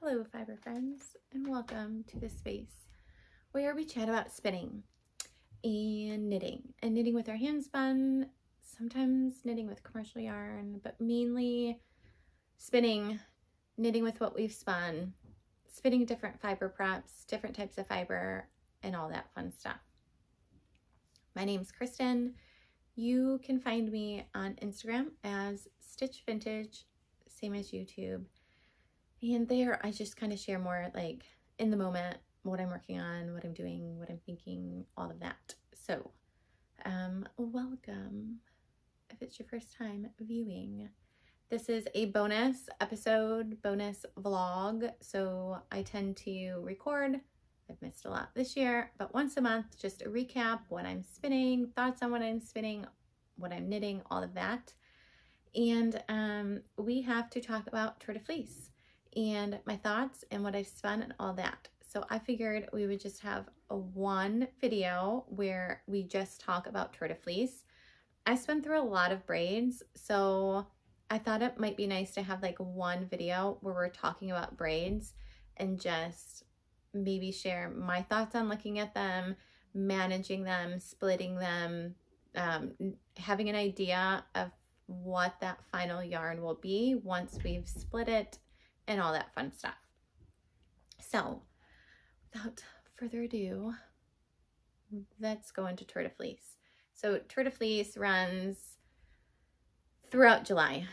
Hello, fiber friends, and welcome to this space where we chat about spinning and knitting and knitting with our hand spun, sometimes knitting with commercial yarn, but mainly spinning, knitting with what we've spun, spinning different fiber props, different types of fiber, and all that fun stuff. My name's Kristan. You can find me on Instagram as Stitched Vintage, same as YouTube and there I just kind of share more like in the moment, what I'm working on, what I'm doing, what I'm thinking, all of that. So, um, welcome if it's your first time viewing. This is a bonus episode, bonus vlog. So I tend to record. I've missed a lot this year, but once a month, just a recap, what I'm spinning, thoughts on what I'm spinning, what I'm knitting, all of that. And um, we have to talk about Tour de Fleece and my thoughts and what I've spun and all that. So I figured we would just have a one video where we just talk about Tour de Fleece. I spun through a lot of braids, so I thought it might be nice to have like one video where we're talking about braids and just maybe share my thoughts on looking at them, managing them, splitting them, um, having an idea of what that final yarn will be once we've split it and all that fun stuff. So without further ado, let's go into Tour de Fleece. So Tour de Fleece runs throughout July.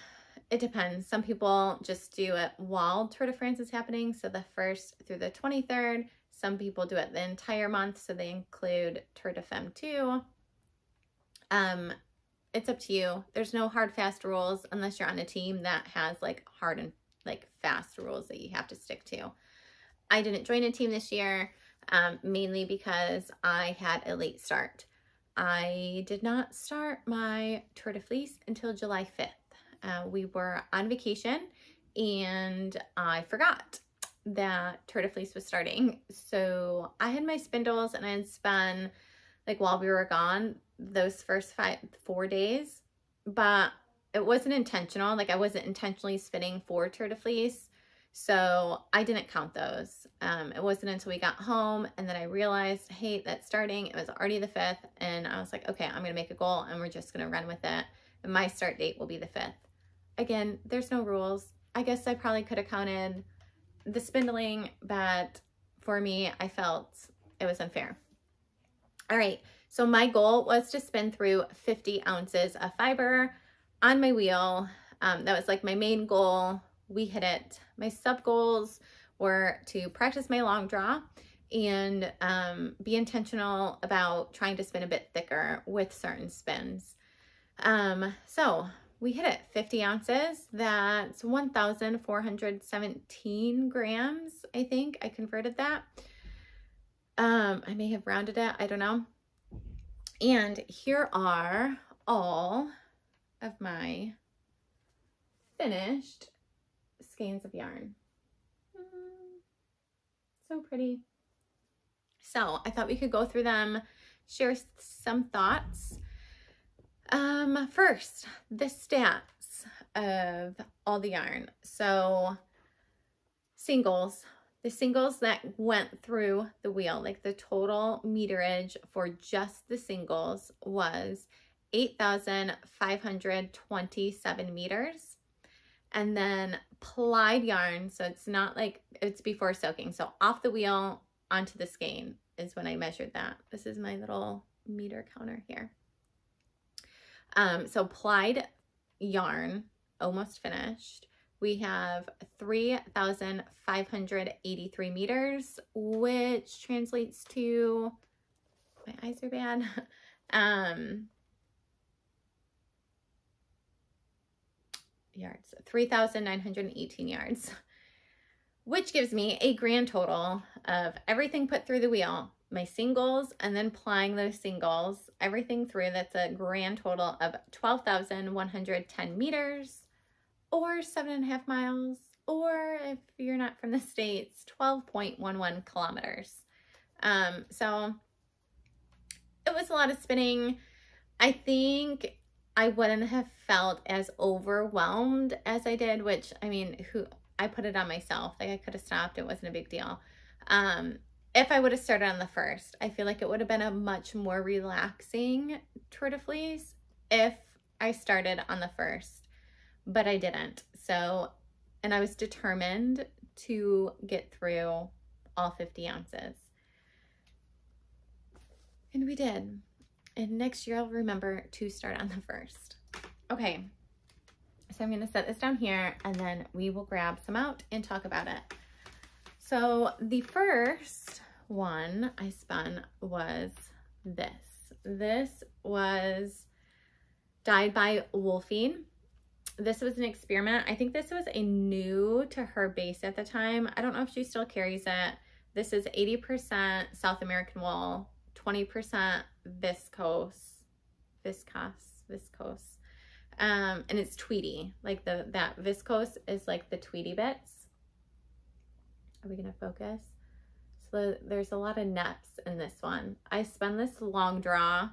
It depends. Some people just do it while Tour de France is happening. So the 1st through the 23rd. Some people do it the entire month. So they include Tour de Femme too. Um, it's up to you. There's no hard, fast rules unless you're on a team that has like hard and like fast rules that you have to stick to. I didn't join a team this year, um, mainly because I had a late start. I did not start my Tour de Fleece until July 5th. Uh, we were on vacation and I forgot that Tour de Fleece was starting. So I had my spindles and I had spun like while we were gone those first five, four days, but it wasn't intentional. Like I wasn't intentionally spinning for Tour de Fleece. So I didn't count those. Um, it wasn't until we got home and then I realized, hey, that's starting. It was already the 5th. And I was like, okay, I'm going to make a goal and we're just going to run with it. And my start date will be the 5th. Again, there's no rules. I guess I probably could have counted the spindling, but for me, I felt it was unfair. All right, so my goal was to spin through 50 ounces of fiber on my wheel. Um, that was like my main goal. We hit it. My sub goals were to practice my long draw and um, be intentional about trying to spin a bit thicker with certain spins. Um, so we hit it 50 ounces. That's 1,417 grams, I think. I converted that. Um, I may have rounded it. I don't know. And here are all of my finished skeins of yarn. Mm, so pretty. So I thought we could go through them, share some thoughts. Um, first, the stats of all the yarn. So singles, the singles that went through the wheel, like the total meterage for just the singles was 8,527 meters. And then plied yarn, so it's not like, it's before soaking. So off the wheel onto the skein is when I measured that. This is my little meter counter here. Um, so plied yarn, almost finished. We have 3,583 meters, which translates to, my eyes are bad, um, yards, 3,918 yards, which gives me a grand total of everything put through the wheel, my singles, and then plying those singles, everything through, that's a grand total of 12,110 meters or seven and a half miles, or if you're not from the States, 12.11 kilometers. Um, so it was a lot of spinning. I think I wouldn't have felt as overwhelmed as I did, which I mean, who I put it on myself. Like I could have stopped. It wasn't a big deal. Um, if I would have started on the first, I feel like it would have been a much more relaxing Tour de Fleece if I started on the first, but I didn't. So, and I was determined to get through all 50 ounces. And we did. And next year I'll remember to start on the first. Okay, so I'm gonna set this down here and then we will grab some out and talk about it. So the first one I spun was this. This was dyed by Woolfiend. This was an experiment. I think this was a new to her base at the time. I don't know if she still carries it. This is 80% South American wool, 20% viscose, viscose, viscose. Um, and it's tweedy. Like the that viscose is like the tweedy bits. Are we gonna focus? So there's a lot of neps in this one. I spun this long draw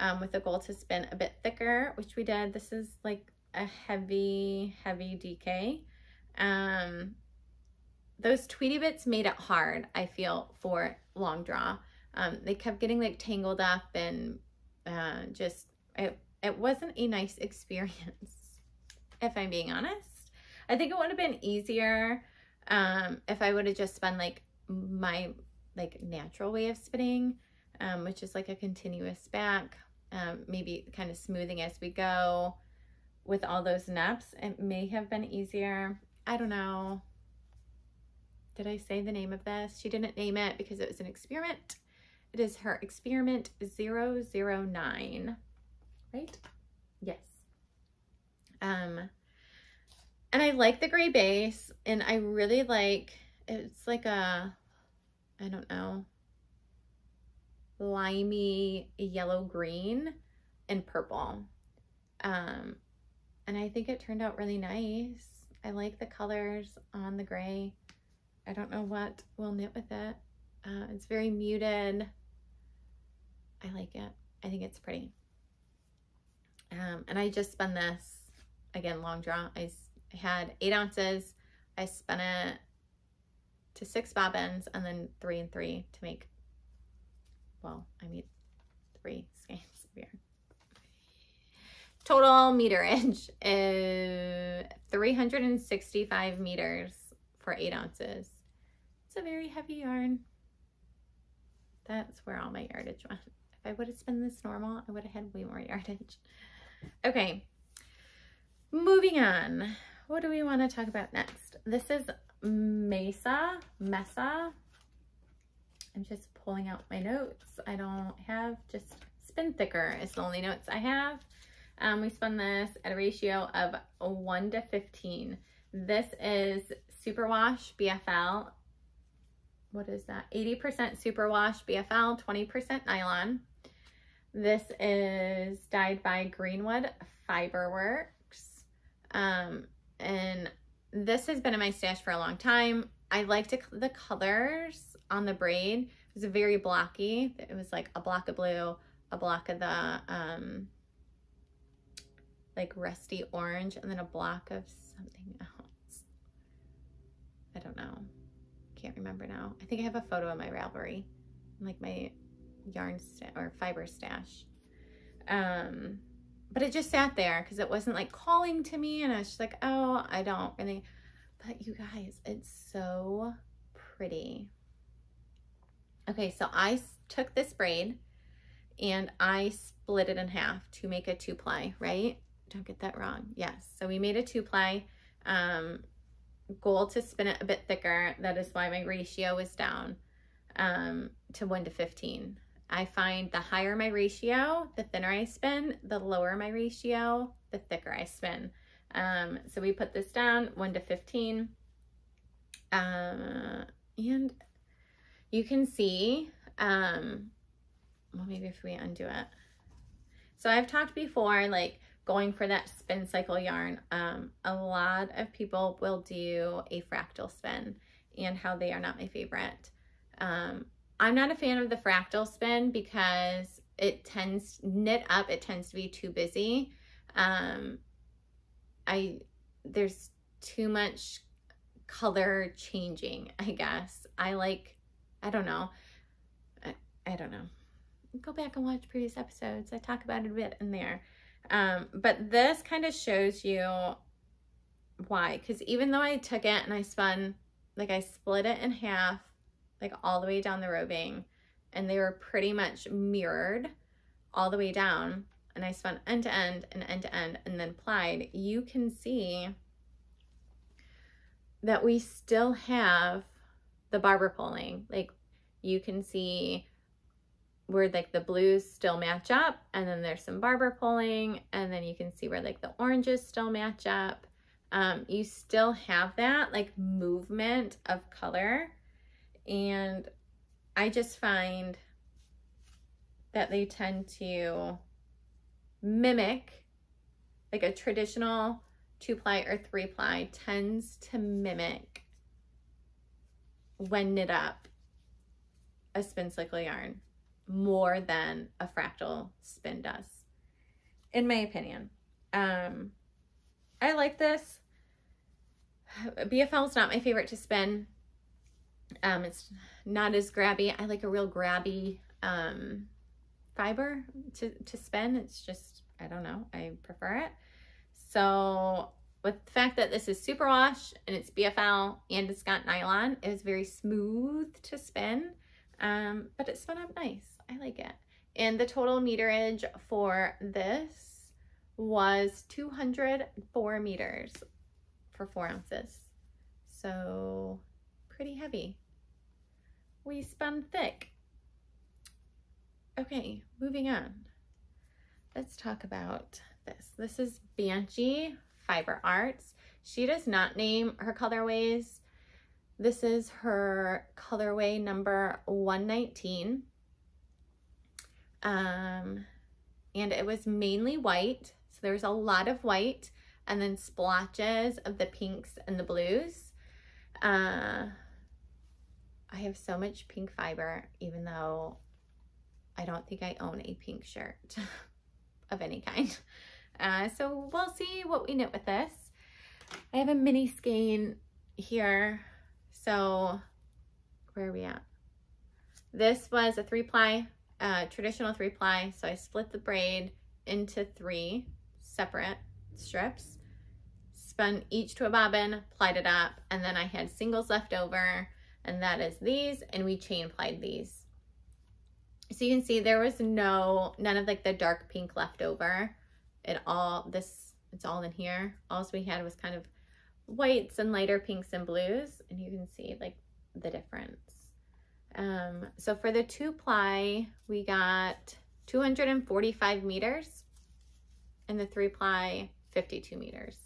um, with a goal to spin a bit thicker, which we did. This is like a heavy, heavy DK. Um, those tweedy bits made it hard, I feel, for long draw. Um, they kept getting like tangled up and uh, just, it, it wasn't a nice experience, if I'm being honest. I think it would have been easier um, if I would have just spun like my like natural way of spinning, um, which is like a continuous back, um, maybe kind of smoothing as we go with all those neps. It may have been easier. I don't know. Did I say the name of this? She didn't name it because it was an experiment. It is her experiment 009, right? Yes. Um, and I like the gray base and I really like, it's like a, I don't know, limey yellow green and purple. Um, and I think it turned out really nice. I like the colors on the gray. I don't know what we'll knit with it. Uh, it's very muted. I like it. I think it's pretty. Um, and I just spun this, again, long draw. I had eight ounces. I spun it to six bobbins and then three and three to make, well, I mean, three skeins yarn. Total meterage is 365 meters for eight ounces. It's a very heavy yarn. That's where all my yardage went. I would have spun this normal, I would have had way more yardage. Okay, moving on. What do we want to talk about next? This is Mesa, Mesa. I'm just pulling out my notes. I don't have, just spin thicker is the only notes I have. Um, we spun this at a ratio of 1 to 15. This is Superwash BFL. What is that? 80% Superwash BFL, 20% nylon. This is dyed by Greenwood Fiberworks. Um, and this has been in my stash for a long time. I liked the colors on the braid. It was very blocky. It was like a block of blue, a block of the um, like rusty orange and then a block of something else. I don't know. Can't remember now. I think I have a photo of my Ravelry, like my yarn or fiber stash. Um, but it just sat there because it wasn't like calling to me and I was just like, oh, I don't really. But you guys, it's so pretty. Okay, so I took this braid and I split it in half to make a two ply, right? don't get that wrong. Yes. So we made a two ply um, goal to spin it a bit thicker. That is why my ratio is down um, to 1 to 15. I find the higher my ratio, the thinner I spin, the lower my ratio, the thicker I spin. Um, so we put this down 1 to 15. Uh, and you can see, um, well, maybe if we undo it. So I've talked before, like going for that spin cycle yarn, um, a lot of people will do a fractal spin and how they are not my favorite. Um, I'm not a fan of the fractal spin because it tends, knit up, it tends to be too busy. Um, I, there's too much color changing, I guess. I like, I don't know. I, I don't know. Go back and watch previous episodes. I talk about it a bit in there. Um, but this kind of shows you why. Because even though I took it and I spun, like I split it in half, like all the way down the roving, and they were pretty much mirrored all the way down, and I spun end to end and end to end and then plied, you can see that we still have the barber poling. Like you can see where like the blues still match up and then there's some barber poling and then you can see where like the oranges still match up. Um, you still have that like movement of color and I just find that they tend to mimic like a traditional two ply or three ply tends to mimic when knit up a spin cycle yarn more than a fractal spin does in my opinion. Um i like this. Bfl is not my favorite to spin um it's not as grabby i like a real grabby um fiber to to spin it's just i don't know i prefer it so with the fact that this is superwash and it's BFL and it's got nylon, it is very smooth to spin, um, but it spun up nice. I like it. And the total meterage for this was 204 meters for four ounces. So pretty heavy. We spun thick. Okay, moving on. Let's talk about this. This is Banshee Fiber Arts. She does not name her colorways. This is her colorway number 119. Um, and it was mainly white. So there's a lot of white and then splotches of the pinks and the blues. Uh, I have so much pink fiber, even though I don't think I own a pink shirt of any kind. Uh, so we'll see what we knit with this. I have a mini skein here. So where are we at? This was a three ply, uh, traditional three ply. So I split the braid into three separate strips, spun each to a bobbin, plied it up, and then I had singles left over, and that is these, and we chain plied these. So you can see there was no, none of like the dark pink left over it all, this, it's all in here. All we had was kind of whites and lighter pinks and blues. And you can see like the difference. Um, so for the two ply, we got 245 meters and the three ply 52 meters.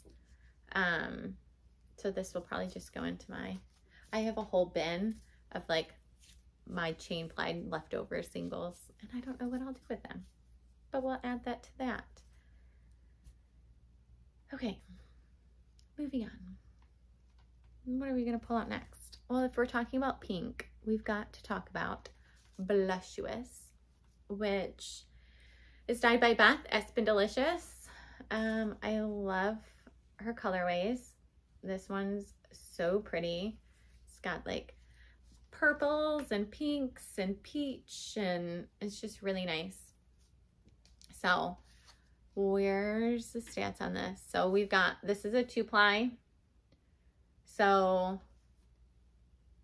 Um, so this will probably just go into my, I have a whole bin of like my chain plied leftover singles and I don't know what I'll do with them, but we'll add that to that. Okay, moving on. What are we to pull out next? Well, if we're talking about pink, we've got to talk about Blushuous, which is dyed by Beth Espin Um, I love her colorways. This one's so pretty. Got like purples and pinks and peach and it's just really nice. So where's the stats on this? So we've got, this is a two ply. So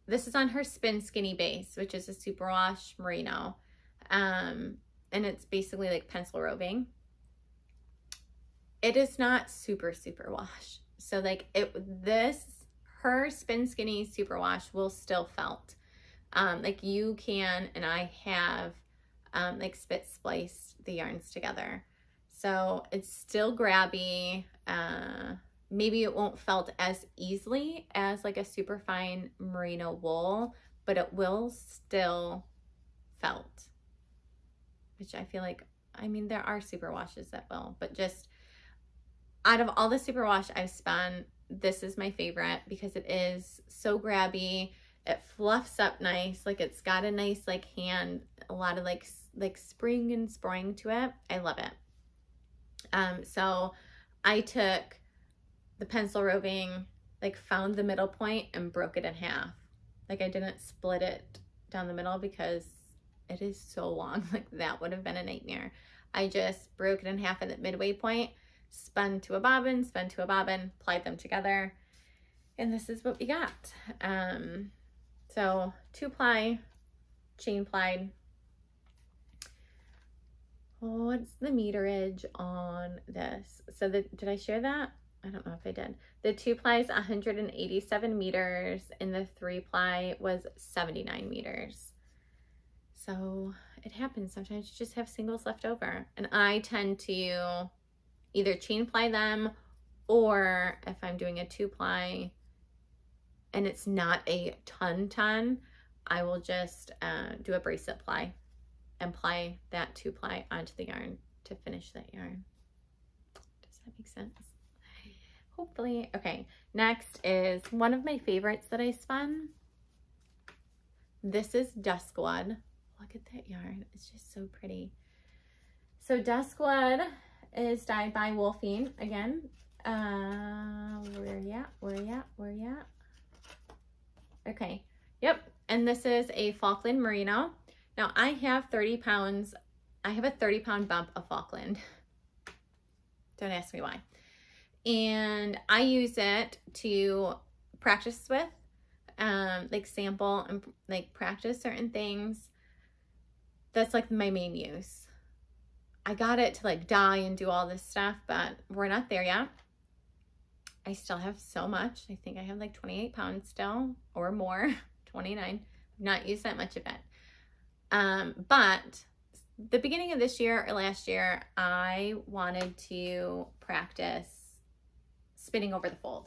this is on her Spin Skinny base, which is a superwash merino. Um, and it's basically like pencil roving. It is not super, super wash. So like it, this, her Spin Skinny superwash will still felt. Um, like you can, and I have um, like spit spliced the yarns together. So it's still grabby. Uh, maybe it won't felt as easily as like a super fine merino wool, but it will still felt, which I feel like, I mean, there are super washes that will, but just out of all the super wash I've spun, this is my favorite because it is so grabby. It fluffs up nice. Like it's got a nice like hand, a lot of like, like spring and spring to it. I love it. Um, so I took the pencil roving like found the middle point and broke it in half. Like I didn't split it down the middle because it is so long. Like that would have been a nightmare. I just broke it in half at the midway point, spun to a bobbin, spun to a bobbin, plied them together. And this is what we got. Um, so two ply, chain plied. What's the meterage on this? So the, did I share that? I don't know if I did. The two ply is 187 meters and the three ply was 79 meters. So it happens. Sometimes you just have singles left over. And I tend to either chain ply them or if I'm doing a two ply and it's not a ton ton, I will just uh, do a bracelet ply and ply that two ply onto the yarn to finish that yarn. Does that make sense? Hopefully. Okay, next is one of my favorites that I spun. This is Duskwood. Look at that yarn. It's just so pretty. So Duskwood is dyed by Woolfiend again. Uh, where at? Where at? Where at? Okay. Yep. And this is a Falkland Merino. Now I have 30 pounds. I have a 30 pound bump of Falkland. Don't ask me why. And I use it to practice with, um, like sample and like practice certain things. That's like my main use. I got it to like dye and do all this stuff, but we're not there yet. I still have so much. I think I have like 28 pounds still or more, 29. not used that much of it. Um, but the beginning of this year or last year, I wanted to practice spinning over the fold.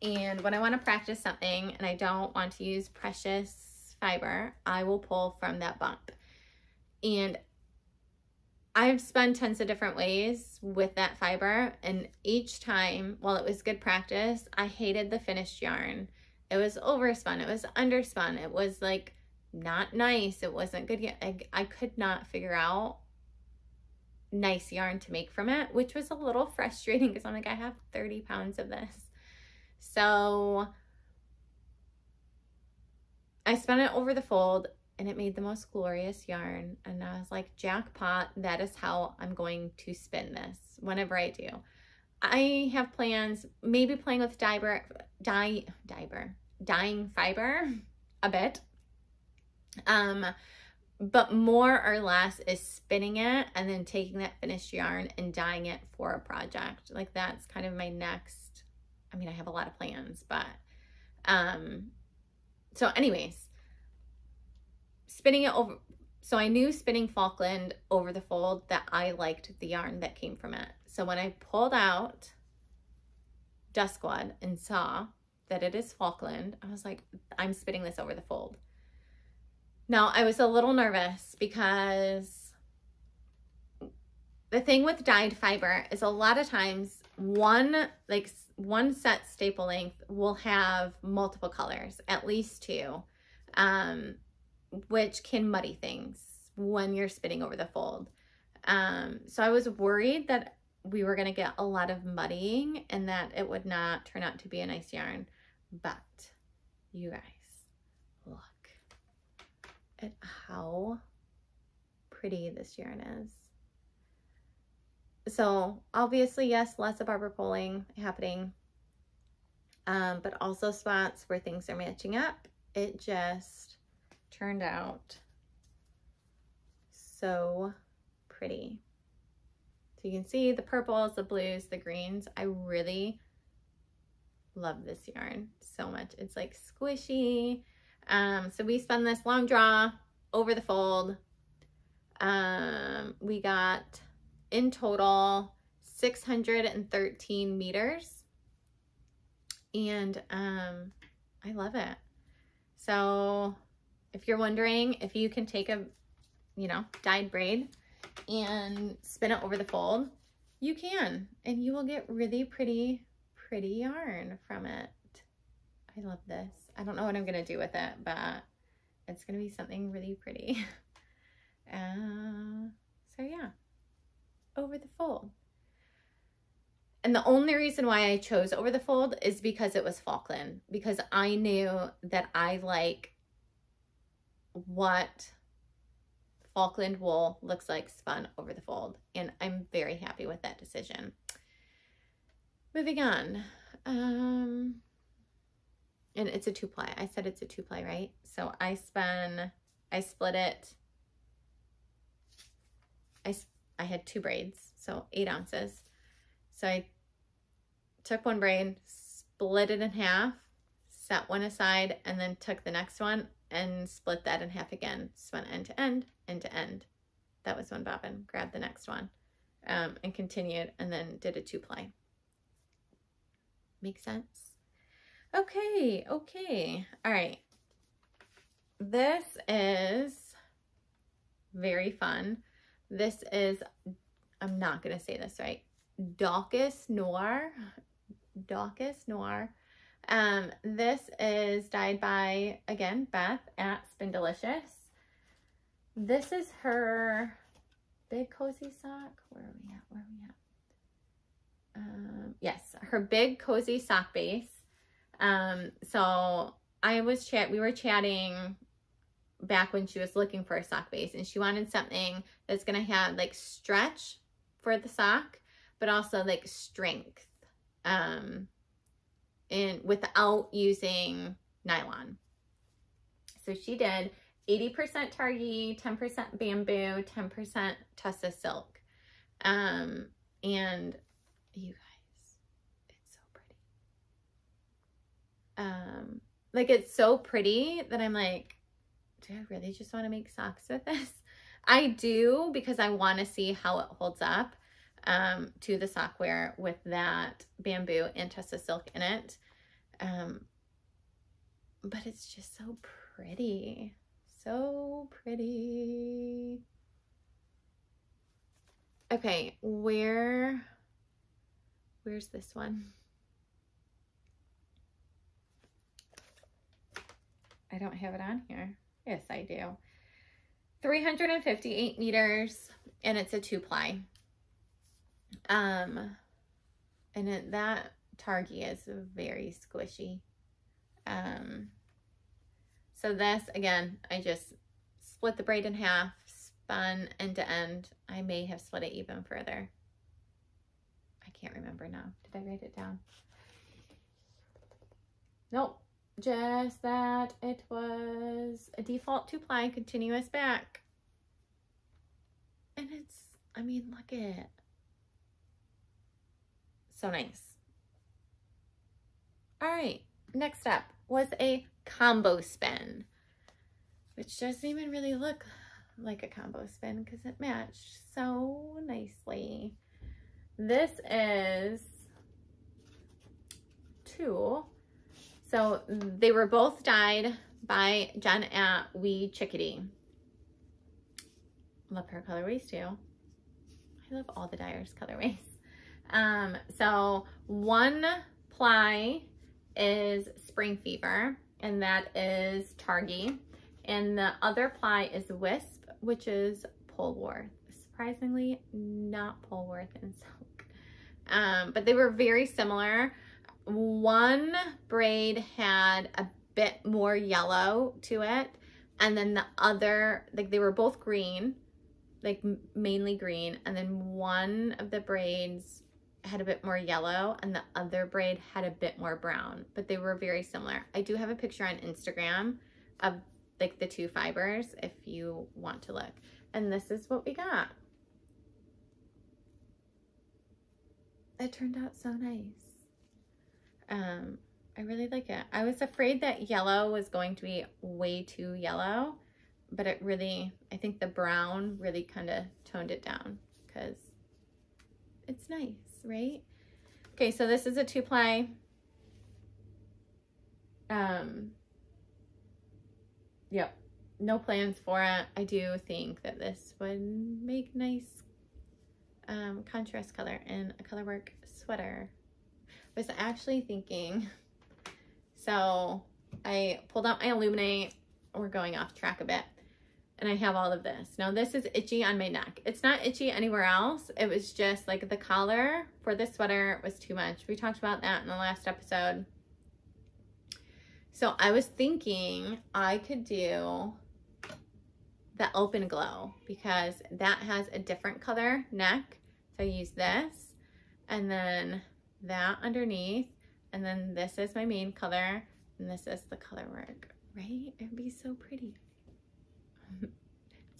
And when I want to practice something and I don't want to use precious fiber, I will pull from that bump. And I've spun tons of different ways with that fiber. And each time, while it was good practice, I hated the finished yarn. It was overspun. It was underspun. It was like not nice. It wasn't good yet. I, I could not figure out nice yarn to make from it, which was a little frustrating because I'm like, I have 30 pounds of this. So I spun it over the fold and it made the most glorious yarn. And I was like, jackpot, that is how I'm going to spin this whenever I do. I have plans, maybe playing with diber, dye, diber, dyeing fiber a bit. Um, but more or less is spinning it and then taking that finished yarn and dyeing it for a project. Like that's kind of my next, I mean, I have a lot of plans, but, um, so anyways, spinning it over, so I knew spinning Falkland over the fold that I liked the yarn that came from it. So when I pulled out Duskwood and saw that it is Falkland, I was like, I'm spinning this over the fold. Now, I was a little nervous because the thing with dyed fiber is a lot of times one like one set staple length will have multiple colors, at least two, um, which can muddy things when you're spinning over the fold. Um, so I was worried that we were going to get a lot of muddying and that it would not turn out to be a nice yarn. But you guys, look at how pretty this yarn is. So obviously, yes, lots of barber poling happening, um, but also spots where things are matching up. It just turned out so pretty. So you can see the purples, the blues, the greens. I really love this yarn so much. It's like squishy. Um, so we spun this long draw over the fold. Um, we got in total 613 meters. And um, I love it. So if you're wondering if you can take a, you know, dyed braid and spin it over the fold, you can. And you will get really pretty, pretty yarn from it. I love this. I don't know what I'm going to do with it, but it's going to be something really pretty. uh, so yeah, over the fold. and the only reason why I chose over the fold is because it was Falkland, because I knew that I like what Falkland wool looks like spun over the fold. And I'm very happy with that decision. Moving on. Um, and it's a two ply. I said it's a two ply, right? So I spun, I split it. I, I had two braids, so eight ounces. So I took one braid, split it in half, set one aside, and then took the next one and split that in half again. Spun end to end, end to end. That was one bobbin. Grabbed the next one um, and continued and then did a two ply. Make sense? Okay, okay. All right. This is very fun. This is, I'm not going to say this right, Daucus Noir. Daucus Noir. Um, this is dyed by, again, Beth at Spindelicious. This is her big cozy sock. Where are we at? Where are we at? Um, yes, her big cozy sock base. Um, so I was chat, we were chatting back when she was looking for a sock base and she wanted something that's going to have like stretch for the sock, but also like strength. Um, and without using nylon. So she did 80% Targhee, 10% bamboo, 10% Tussa silk. Um, and you guys, it's so pretty. Um, like it's so pretty that I'm like, do I really just want to make socks with this? I do because I want to see how it holds up um, to the sockwear with that bamboo and Tussa silk in it. Um, but it's just so pretty. So pretty. Okay, where, where's this one? I don't have it on here. Yes, I do. 358 meters and it's a two ply. Um, and it, that Targhee is very squishy. Um, so this, again, I just split the braid in half, spun end to end. I may have split it even further. I can't remember now. Did I write it down? Nope. Just that it was a default two-ply continuous back. And it's, I mean, look at it. So nice. All right, next up was a combo spin, which doesn't even really look like a combo spin because it matched so nicely. This is two. So they were both dyed by Jen at Wee Chickadee. Love her colorways too. I love all the dyers colorways. Um, so one ply is Spring Fever, and that is Targhee. And the other ply is Wisp, which is Polwarth. Surprisingly, not Polwarth and Silk. Um, but they were very similar. One braid had a bit more yellow to it. And then the other, like they were both green, like mainly green. And then one of the braids had a bit more yellow and the other braid had a bit more brown, but they were very similar. I do have a picture on Instagram of like the two fibers if you want to look. And this is what we got. It turned out so nice. Um, I really like it. I was afraid that yellow was going to be way too yellow, but it really, I think the brown really kind of toned it down because it's nice right? Okay, so this is a two ply. Um, yep, no plans for it. I do think that this would make nice um, contrast color in a colorwork sweater. I was actually thinking, so I pulled out my Illuminate. We're going off track a bit. And I have all of this. Now this is itchy on my neck. It's not itchy anywhere else. It was just like the collar for this sweater was too much. We talked about that in the last episode. So I was thinking I could do the open glow because that has a different color neck. So I use this and then that underneath and then this is my main color and this is the color work, right? It'd be so pretty.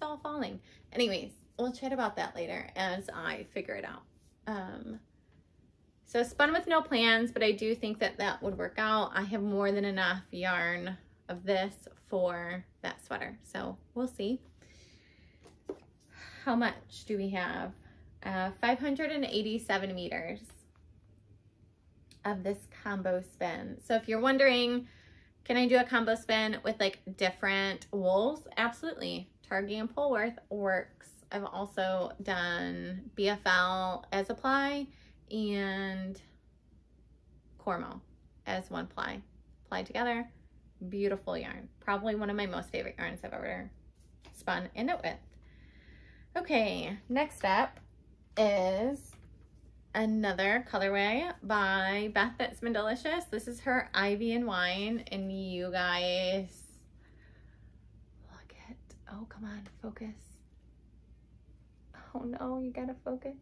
It's all falling. Anyways, we'll chat about that later as I figure it out. Um, so spun with no plans, but I do think that that would work out. I have more than enough yarn of this for that sweater. So we'll see. How much do we have? Uh, 587 meters of this combo spin. So if you're wondering, can I do a combo spin with like different wools? Absolutely. Targhee and Polwarth works. I've also done BFL as a ply and Cormo as one ply. Ply together, beautiful yarn. Probably one of my most favorite yarns I've ever spun and knit with. Okay, next up is another colorway by Beth at Spindelicious. This is her Ivy and Wine, and you guys, oh, come on, focus. Oh no, you gotta focus.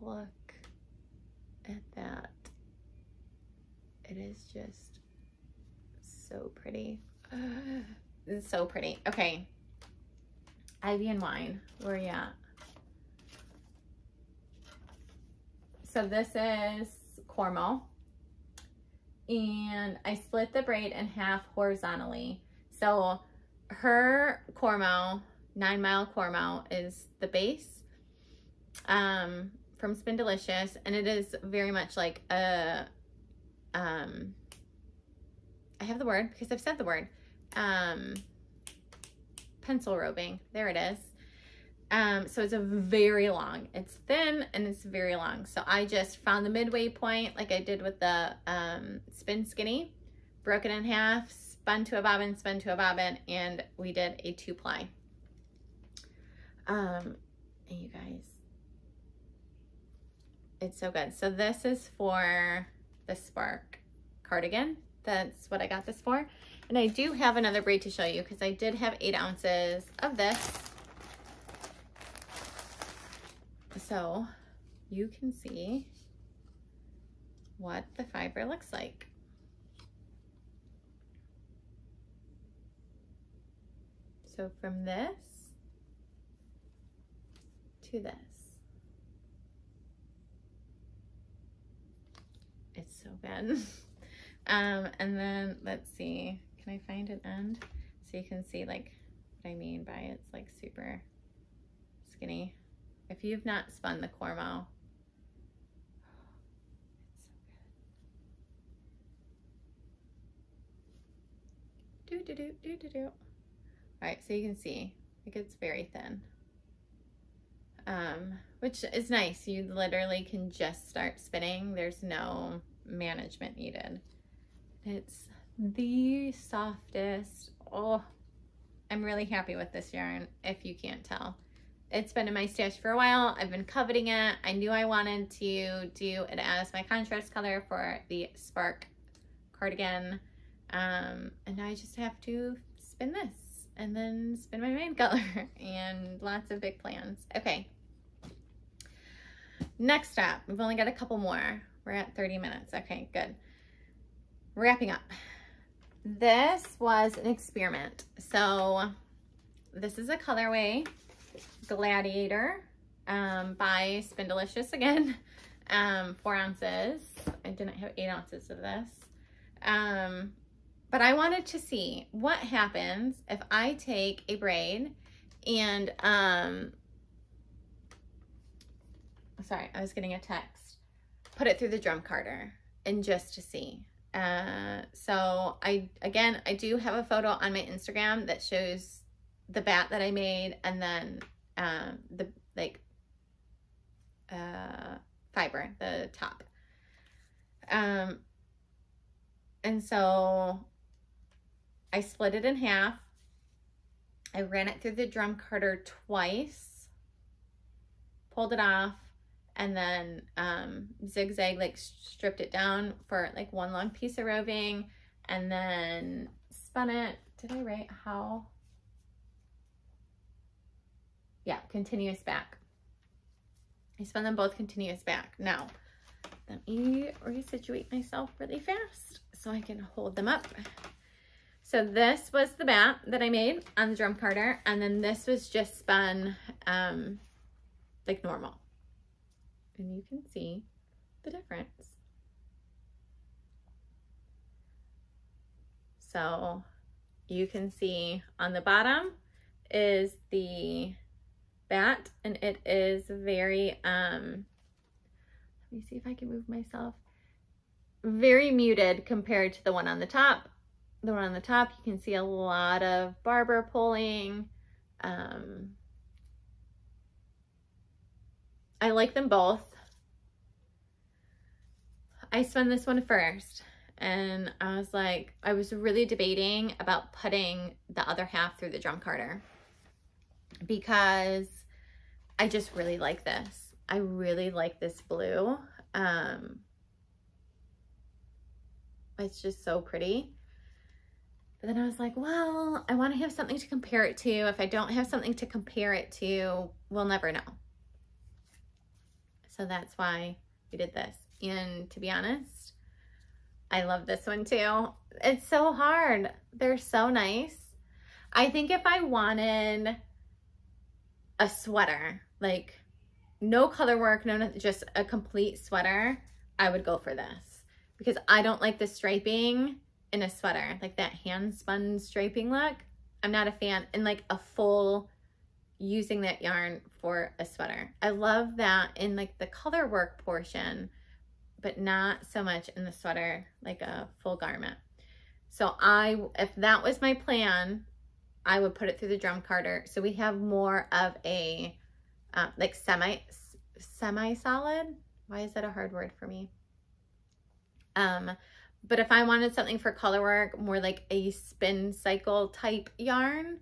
Look at that. It is just so pretty. It's so pretty. Okay. Ivy and Wine, where are you at? So this is Cormo. And I split the braid in half horizontally. So her Cormo, Nine Mile Cormo, is the base um, from Spindelicious. And it is very much like a, um, I have the word because I've said the word, um, pencil roving. There it is. Um, so it's a very long, it's thin and it's very long. So I just found the midway point like I did with the um, spin skinny, broke it in half, spun to a bobbin, spun to a bobbin, and we did a two ply. Um, and you guys, it's so good. So this is for the Spark cardigan. That's what I got this for. And I do have another braid to show you because I did have eight ounces of this so you can see what the fiber looks like. So from this to this. It's so good. um, and then let's see, can I find an end? So you can see like what I mean by it's like super skinny. If you've not spun the Cormo, do do do do do do. All right, so you can see it gets very thin, um, which is nice. You literally can just start spinning. There's no management needed. It's the softest. Oh, I'm really happy with this yarn, if you can't tell. It's been in my stash for a while. I've been coveting it. I knew I wanted to do it as my contrast color for the Spark cardigan. Um, and now I just have to spin this and then spin my main color and lots of big plans. Okay. Next up, we've only got a couple more. We're at 30 minutes. Okay, good. Wrapping up. This was an experiment. So this is a colorway Gladiator um, by Spindelicious again. Um, four ounces. I didn't have eight ounces of this. Um, but I wanted to see what happens if I take a braid and, um, sorry, I was getting a text, put it through the drum carder and just to see. Uh, so I, again, I do have a photo on my Instagram that shows the bat that I made and then um, the like uh, fiber, the top. Um, and so I split it in half I ran it through the drum carder twice, pulled it off, and then um, zigzag like stripped it down for like one long piece of roving and then spun it. Did I write how? Yeah, continuous back. I spun them both continuous back. Now, let me resituate myself really fast so I can hold them up. So this was the bat that I made on the drum carder, and then this was just spun um, like normal and you can see the difference. So you can see on the bottom is the bat and it is very, um, let me see if I can move myself, very muted compared to the one on the top. The one on the top, you can see a lot of barber poling, um, I like them both. I spun this one first and I was like, I was really debating about putting the other half through the drum carder because I just really like this. I really like this blue. Um, it's just so pretty. But then I was like, well, I want to have something to compare it to. If I don't have something to compare it to, we'll never know. So that's why we did this. And to be honest, I love this one too. It's so hard. They're so nice. I think if I wanted a sweater, like no color work, no, just a complete sweater, I would go for this because I don't like the striping in a sweater, like that hand spun striping look. I'm not a fan. And like a full using that yarn for a sweater. I love that in like the color work portion, but not so much in the sweater, like a full garment. So I, if that was my plan, I would put it through the drum carder. So we have more of a uh, like semi, semi-solid. Why is that a hard word for me? Um, but if I wanted something for color work, more like a spin cycle type yarn,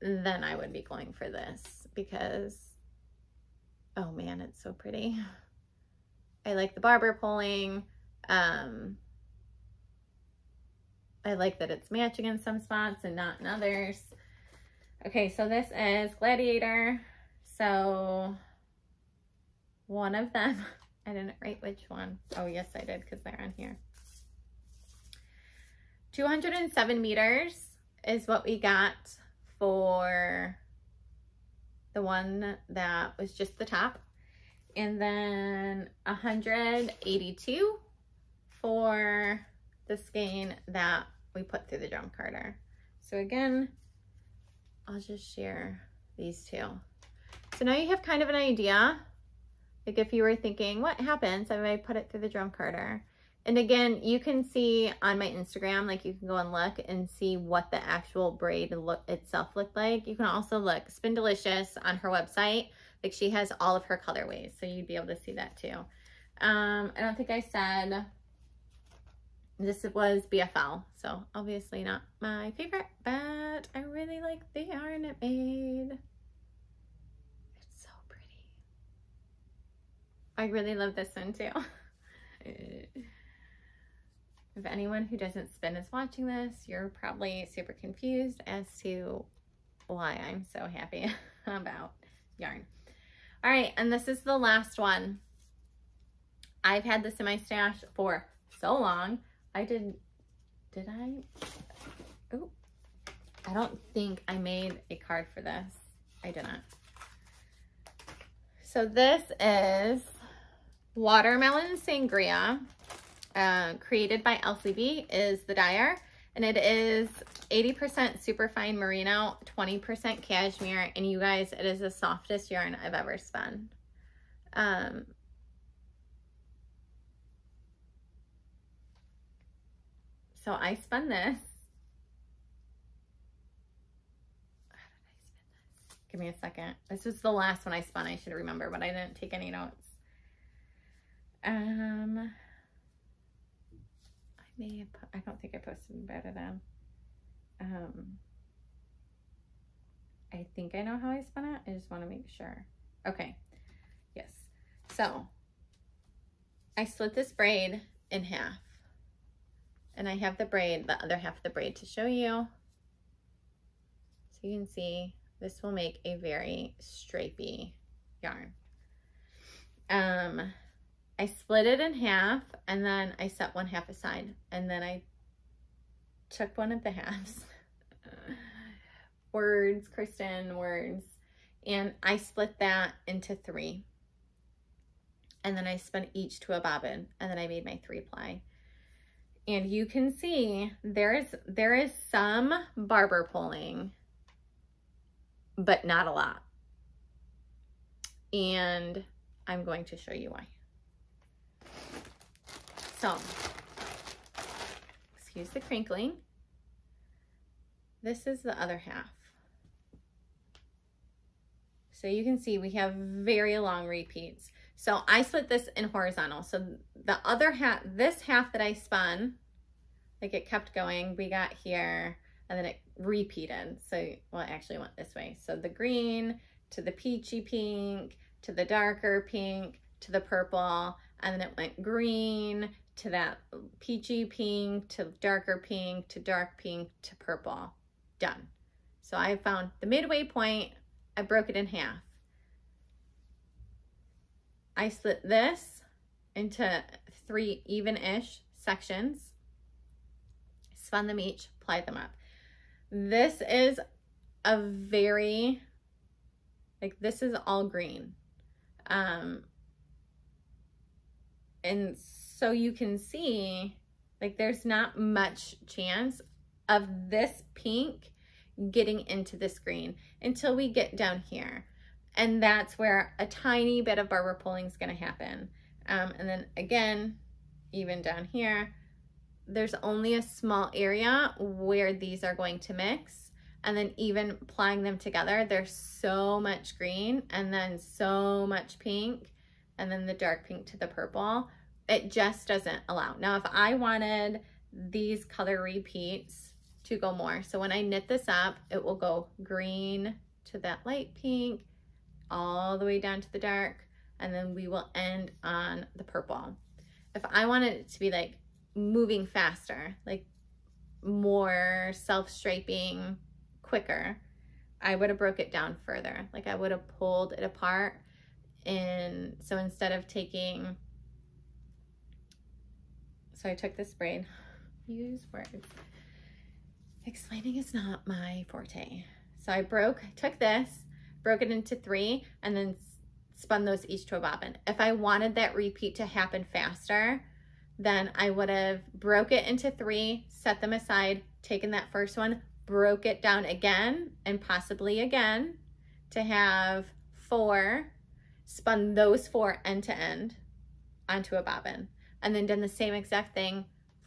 then I would be going for this because, oh man, it's so pretty. I like the barber poling. Um, I like that it's matching in some spots and not in others. Okay, so this is Gladiator. So one of them, I didn't write which one. Oh, yes, I did because they're on here. 207 meters is what we got for the one that was just the top. And then 182 for the skein that we put through the drum carder. So again, I'll just share these two. So now you have kind of an idea, like if you were thinking, what happens if I put it through the drum carder? And again, you can see on my Instagram, like you can go and look and see what the actual braid look itself looked like. You can also look Spindelicious on her website. Like she has all of her colorways, so you'd be able to see that too. Um, I don't think I said this was BFL, so obviously not my favorite, but I really like the yarn it made. It's so pretty. I really love this one too. If anyone who doesn't spin is watching this, you're probably super confused as to why I'm so happy about yarn. All right, and this is the last one. I've had this in my stash for so long. I did, did I? Oh, I don't think I made a card for this. I didn't. So this is Watermelon Sangria uh, created by Elsie B is the dyer. And it is 80% superfine merino, 20% cashmere. And you guys, it is the softest yarn I've ever spun. Um, so I spun this. Give me a second. This was the last one I spun. I should remember, but I didn't take any notes. Um, may have, I don't think I posted about it on. Um, I think I know how I spun it. I just want to make sure. Okay. Yes. So I split this braid in half. And I have the braid, the other half of the braid to show you. So you can see this will make a very stripy yarn. Um, I split it in half and then I set one half aside and then I took one of the halves. words, Kristan, words. And I split that into three. And then I spun each to a bobbin and then I made my three ply. And you can see there's there is some barber poling, but not a lot. And I'm going to show you why. So, excuse the crinkling. This is the other half. So you can see we have very long repeats. So I split this in horizontal. So the other half, this half that I spun, like it kept going, we got here and then it repeated. So, well, it actually went this way. So the green to the peachy pink, to the darker pink, to the purple, and then it went green to that peachy pink, to darker pink, to dark pink, to purple. Done. So I found the midway point, I broke it in half. I split this into three even-ish sections, spun them each, plied them up. This is a very, like this is all green. Um, and so you can see like there's not much chance of this pink getting into this green until we get down here. And that's where a tiny bit of barber poling is going to happen. Um, and then again, even down here, there's only a small area where these are going to mix. And then even applying them together, there's so much green and then so much pink and then the dark pink to the purple. It just doesn't allow. Now, if I wanted these color repeats to go more, so when I knit this up, it will go green to that light pink, all the way down to the dark, and then we will end on the purple. If I wanted it to be like moving faster, like more self-striping quicker, I would have broke it down further. Like I would have pulled it apart. And so instead of taking, so I took this braid, use words. Explaining is not my forte. So I broke, took this, broke it into three, and then spun those each to a bobbin. If I wanted that repeat to happen faster, then I would have broke it into three, set them aside, taken that first one, broke it down again and possibly again to have four, spun those four end to end onto a bobbin, and then done the same exact thing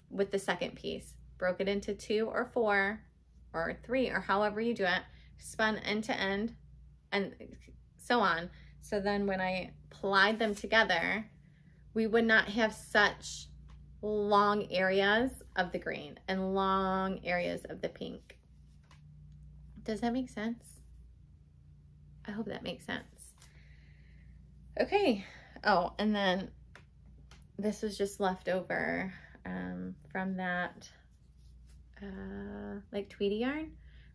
with the second piece. Broke it into two or four or three or however you do it, spun end to end, and so on. So then when I plied them together, we would not have such long areas of the green and long areas of the pink. Does that make sense? I hope that makes sense. Okay. Oh, and then this was just left over um, from that uh, like tweedy yarn.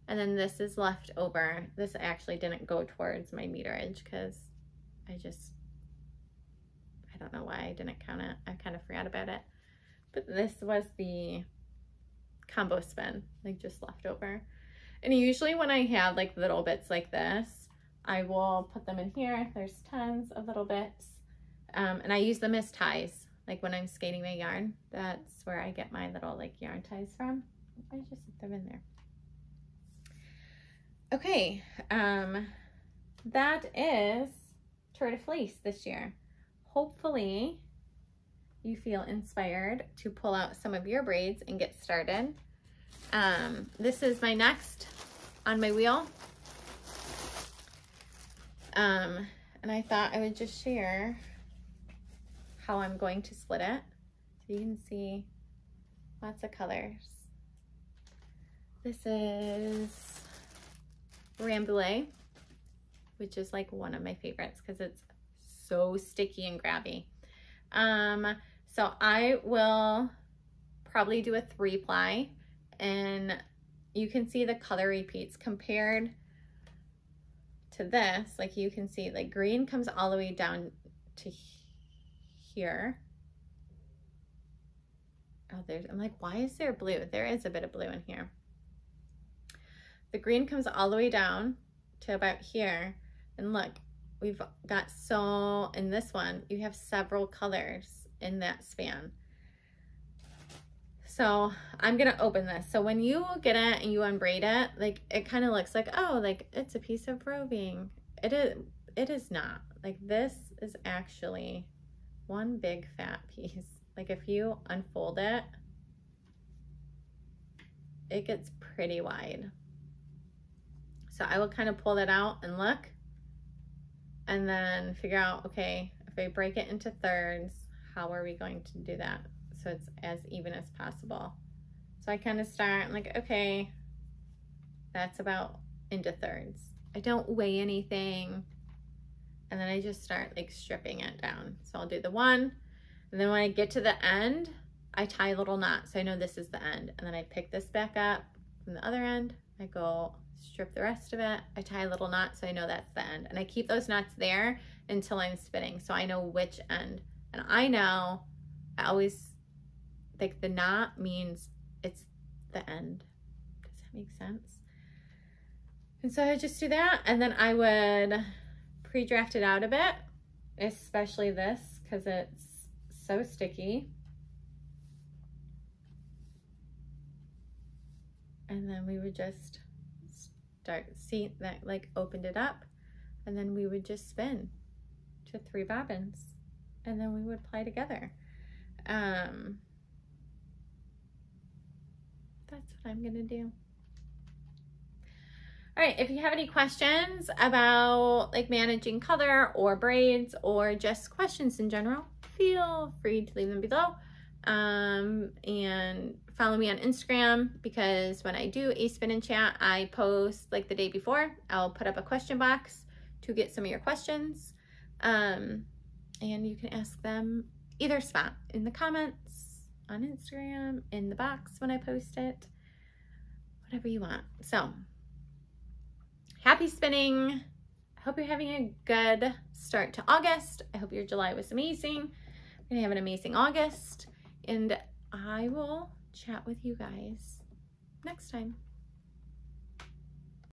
And then this is left over. This actually didn't go towards my meterage because I just, I don't know why I didn't count it. I kind of forgot about it. But this was the combo spin, like just left over. And usually when I have like little bits like this, I will put them in here. There's tons of little bits. Um, and I use them as ties. Like when I'm skating my yarn, that's where I get my little like yarn ties from. I just put them in there. Okay, um, that is Tour de Fleece this year. Hopefully you feel inspired to pull out some of your braids and get started. Um, this is my next on my wheel. Um, and I thought I would just share how I'm going to split it. So you can see lots of colors. This is Rambouillet, which is like one of my favorites because it's so sticky and grabby. Um, so I will probably do a three ply and you can see the color repeats compared to this. Like you can see like green comes all the way down to here. Oh, there's, I'm like, why is there blue? There is a bit of blue in here. The green comes all the way down to about here. And look, we've got so, in this one, you have several colors in that span. So I'm gonna open this. So when you get it and you unbraid it, like it kind of looks like, oh, like it's a piece of roving. It is, it is not. Like this is actually one big fat piece. Like if you unfold it, it gets pretty wide. So I will kind of pull that out and look and then figure out, okay, if I break it into thirds, how are we going to do that? So it's as even as possible. So I kind of start like, okay, that's about into thirds. I don't weigh anything. And then I just start like stripping it down. So I'll do the one. And then when I get to the end, I tie a little knot. So I know this is the end. And then I pick this back up from the other end. I go strip the rest of it. I tie a little knot so I know that's the end. And I keep those knots there until I'm spinning so I know which end. And I know I always, like the knot means it's the end. Does that make sense? And so I just do that and then I would pre-draft it out a bit, especially this because it's so sticky. And then we would just start see that like opened it up and then we would just spin to three bobbins and then we would ply together um that's what i'm gonna do all right if you have any questions about like managing color or braids or just questions in general feel free to leave them below um, and follow me on Instagram because when I do a spin and chat, I post like the day before. I'll put up a question box to get some of your questions. Um, and you can ask them either spot in the comments on Instagram, in the box when I post it, whatever you want. So happy spinning. I hope you're having a good start to August. I hope your July was amazing. We're gonna have an amazing August and I will chat with you guys next time.